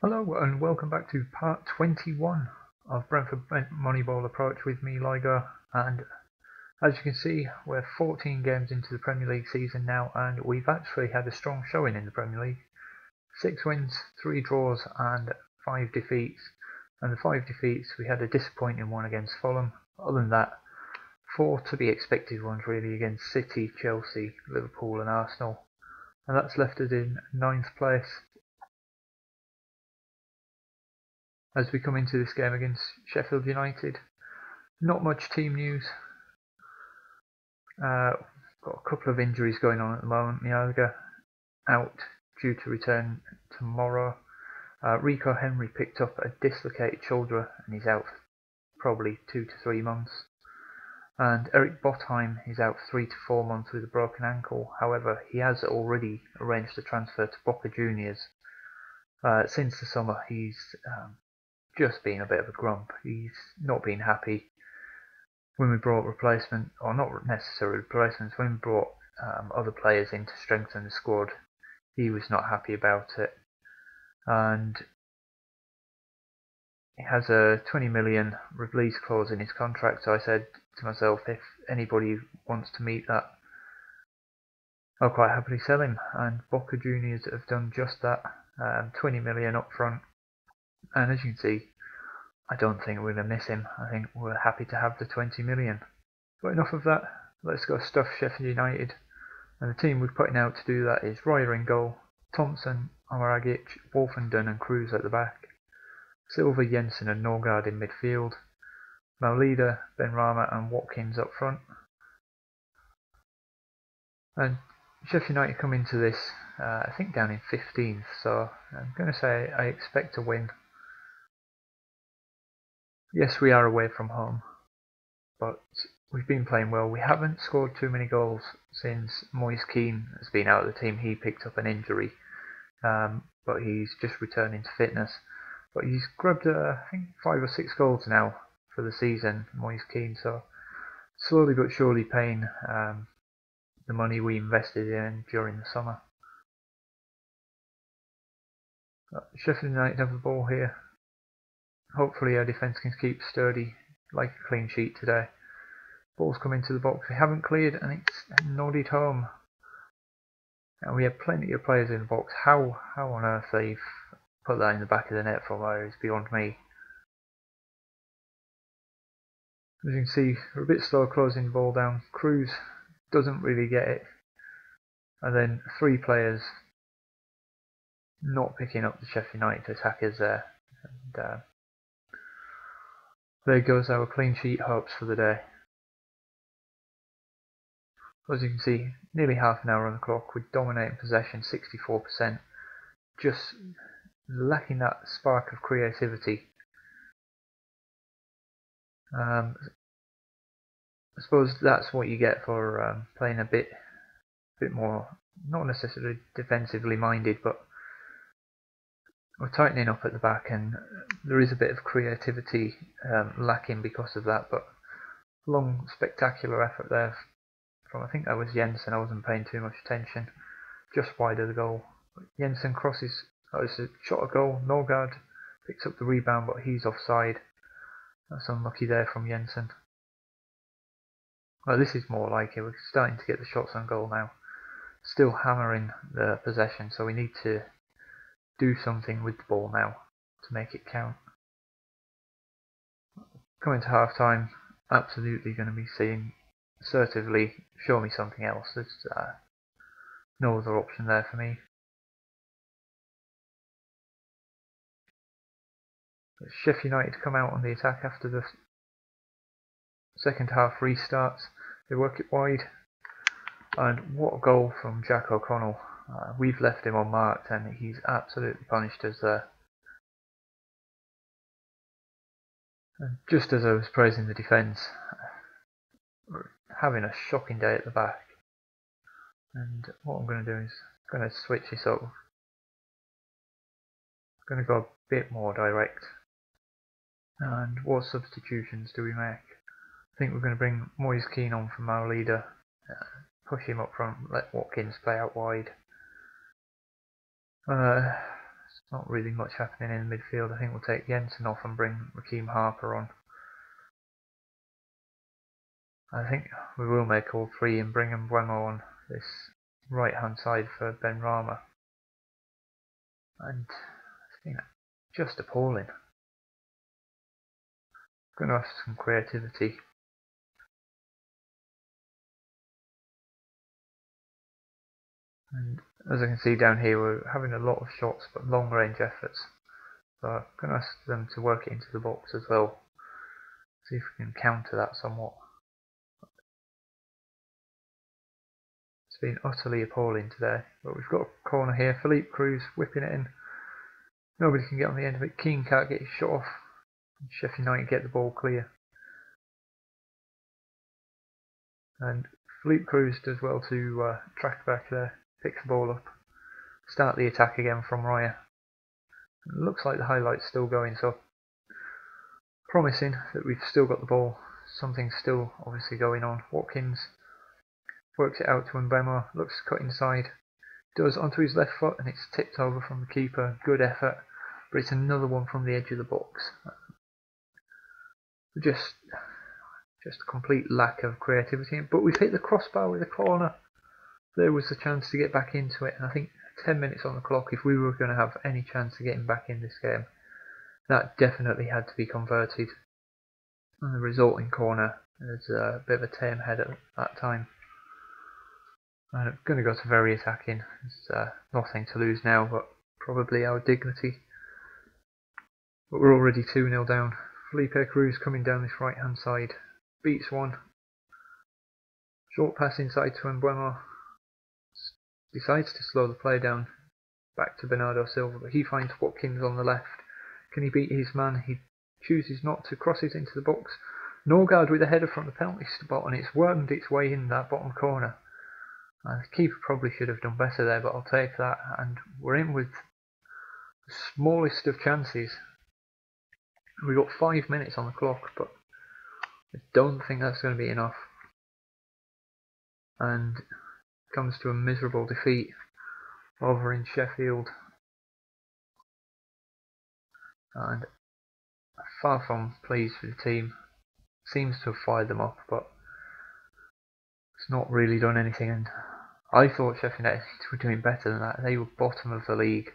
Hello and welcome back to part 21 of Brentford Moneyball Approach with me, Lygo. And as you can see, we're 14 games into the Premier League season now, and we've actually had a strong showing in the Premier League. Six wins, three draws, and five defeats. And the five defeats, we had a disappointing one against Fulham. Other than that, four to be expected ones really against City, Chelsea, Liverpool, and Arsenal. And that's left us in ninth place as we come into this game against Sheffield United. Not much team news. Uh, got a couple of injuries going on at the moment. Mialga out due to return tomorrow. Uh, Rico Henry picked up a dislocated shoulder and he's out probably two to three months. And Eric Botheim is out three to four months with a broken ankle. However, he has already arranged a transfer to Boca Juniors. Uh, since the summer, he's um, just been a bit of a grump. He's not been happy when we brought replacement, or not necessarily replacements, when we brought um, other players in to strengthen the squad, he was not happy about it. And he has a 20 million release clause in his contract, so I said to myself, if anybody wants to meet that, I'll quite happily sell him. And Boca Juniors have done just that. Um, 20 million up front and as you can see, I don't think we're going to miss him. I think we're happy to have the 20 million. But enough of that. Let's go stuff Sheffield United. And the team we're putting out to do that is Raya in goal, Thompson, Omaragic, Wolfenden and Cruz at the back, Silva, Jensen and Norgard in midfield, Maulida, Benrahma and Watkins up front. And Sheffield United come into this, uh, I think down in 15th, so I'm going to say I expect to win Yes, we are away from home, but we've been playing well. We haven't scored too many goals since Moise Kean has been out of the team. He picked up an injury, um, but he's just returning to fitness. But he's grabbed, uh, I think, five or six goals now for the season, Moise Kean. So slowly but surely paying um, the money we invested in during the summer. Sheffield United have the ball here. Hopefully our defence can keep sturdy like a clean sheet today. Ball's come into the box. We haven't cleared and it's nodded home. And we have plenty of players in the box. How how on earth they've put that in the back of the net from there is beyond me. As you can see, we're a bit slow closing the ball down. Cruz doesn't really get it. And then three players not picking up the Sheffield United attackers there. And, uh, there goes our clean sheet hopes for the day. As you can see, nearly half an hour on the clock with dominating possession 64%, just lacking that spark of creativity. Um, I suppose that's what you get for um, playing a bit, bit more, not necessarily defensively minded, but we're tightening up at the back and there is a bit of creativity um, lacking because of that but long spectacular effort there. From I think that was Jensen. I wasn't paying too much attention. Just wide of the goal. Jensen crosses. That was a shot a goal. Norgard picks up the rebound but he's offside. That's unlucky there from Jensen. Well this is more like it. We're starting to get the shots on goal now. Still hammering the possession so we need to do something with the ball now to make it count. Coming to half time, absolutely going to be seeing assertively show me something else. There's uh, no other option there for me. Sheffield United come out on the attack after the second half restarts. They work it wide, and what a goal from Jack O'Connell. Uh, we've left him unmarked and he's absolutely punished us there. And just as I was praising the defence, having a shocking day at the back. And what I'm going to do is I'm going to switch this up. I'm going to go a bit more direct. And what substitutions do we make? I think we're going to bring Moise Kean on from our leader, uh, push him up front, let Watkins play out wide. Uh, not really much happening in the midfield. I think we'll take Jensen off and bring Rekeem Harper on. I think we will make all three and bring Mbeumo on this right hand side for Benrahma. And I think just appalling. Going to have some creativity. And as I can see down here, we're having a lot of shots, but long range efforts. So I'm going to ask them to work it into the box as well. See if we can counter that somewhat. It's been utterly appalling today. But we've got a corner here. Philippe Cruz whipping it in. Nobody can get on the end of it. Kean can't get his shot off. Sheffield United get the ball clear. And Philippe Cruz does well to uh, track back there, picks the ball up, start the attack again from Raya. Looks like the highlight's still going, so promising that we've still got the ball. Something's still obviously going on. Watkins works it out to Mbeumo, looks cut inside, does onto his left foot, and it's tipped over from the keeper. Good effort, but it's another one from the edge of the box just just a complete lack of creativity. But we've hit the crossbar with a corner. There was a chance to get back into it, and I think 10 minutes on the clock, if we were going to have any chance of getting back in this game, that definitely had to be converted. And the resulting corner is a bit of a tame head at that time. And I'm going to go to very attacking. There's uh, nothing to lose now, but probably our dignity. But we're already 2 0 down. Felipe Cruz coming down this right hand side. Beats one. Short pass inside to Mbeumo. Decides to slow the play down. Back to Bernardo Silva, but he finds Watkins on the left. Can he beat his man? He chooses not to, crosses into the box. Norgard with a header from the penalty spot, and it's wormed its way in that bottom corner. Uh, the keeper probably should have done better there, but I'll take that. And we're in with the smallest of chances We've got five minutes on the clock, but I don't think that's going to be enough. And comes to a miserable defeat over in Sheffield. And far from pleased with the team. Seems to have fired them up, but it's not really done anything. And I thought Sheffield United were doing better than that. They were bottom of the league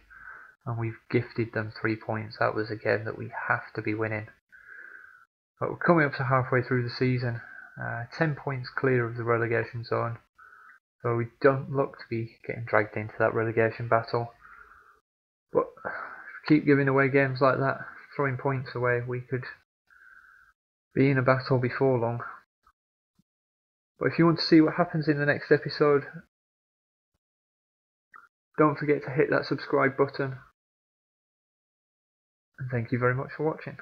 and we've gifted them three points. That was a game that we have to be winning. But we're coming up to halfway through the season, uh, 10 points clear of the relegation zone. So we don't look to be getting dragged into that relegation battle. But keep giving away games like that, throwing points away, we could be in a battle before long. But if you want to see what happens in the next episode, don't forget to hit that subscribe button and thank you very much for watching.